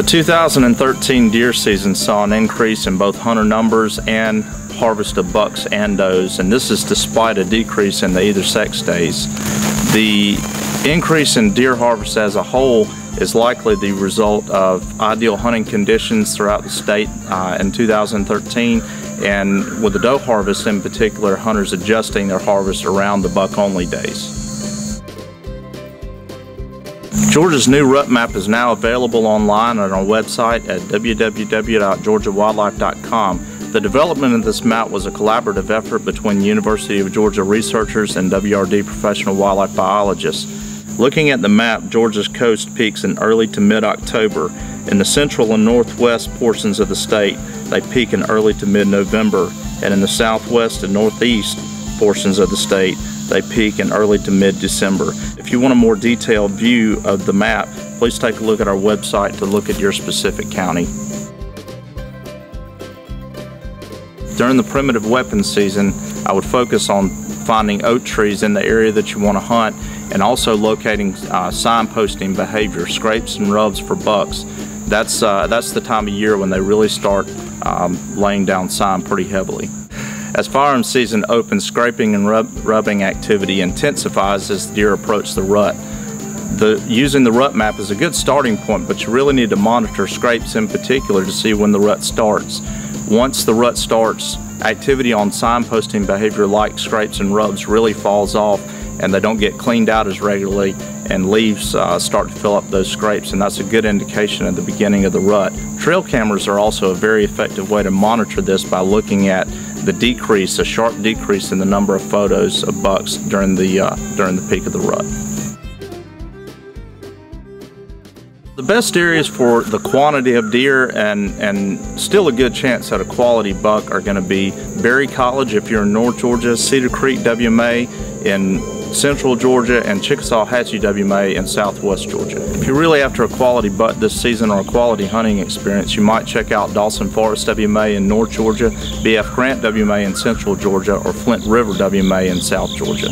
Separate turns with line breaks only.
The 2013 deer season saw an increase in both hunter numbers and harvest of bucks and does, and this is despite a decrease in the either sex days. The increase in deer harvest as a whole is likely the result of ideal hunting conditions throughout the state uh, in 2013 and with the doe harvest in particular, hunters adjusting their harvest around the buck only days. Georgia's new rut map is now available online on our website at www.georgiawildlife.com. The development of this map was a collaborative effort between University of Georgia researchers and WRD professional wildlife biologists. Looking at the map, Georgia's coast peaks in early to mid-October. In the central and northwest portions of the state, they peak in early to mid-November, and in the southwest and northeast portions of the state, they peak in early to mid-December. If you want a more detailed view of the map, please take a look at our website to look at your specific county. During the primitive weapons season, I would focus on finding oak trees in the area that you want to hunt and also locating uh, signposting behavior, scrapes and rubs for bucks. That's, uh, that's the time of year when they really start um, laying down sign pretty heavily. As firearm season opens, scraping and rub rubbing activity intensifies as deer approach the rut. The, using the rut map is a good starting point, but you really need to monitor scrapes in particular to see when the rut starts. Once the rut starts, activity on signposting behavior like scrapes and rubs really falls off and they don't get cleaned out as regularly and leaves uh, start to fill up those scrapes and that's a good indication of the beginning of the rut. Trail cameras are also a very effective way to monitor this by looking at the decrease, a sharp decrease in the number of photos of bucks during the, uh, during the peak of the rut. The best areas for the quantity of deer and, and still a good chance at a quality buck are going to be Berry College if you're in North Georgia, Cedar Creek WMA in Central Georgia, and Chickasawhatchee WMA in Southwest Georgia. If you're really after a quality buck this season or a quality hunting experience, you might check out Dawson Forest WMA in North Georgia, BF Grant WMA in Central Georgia, or Flint River WMA in South Georgia.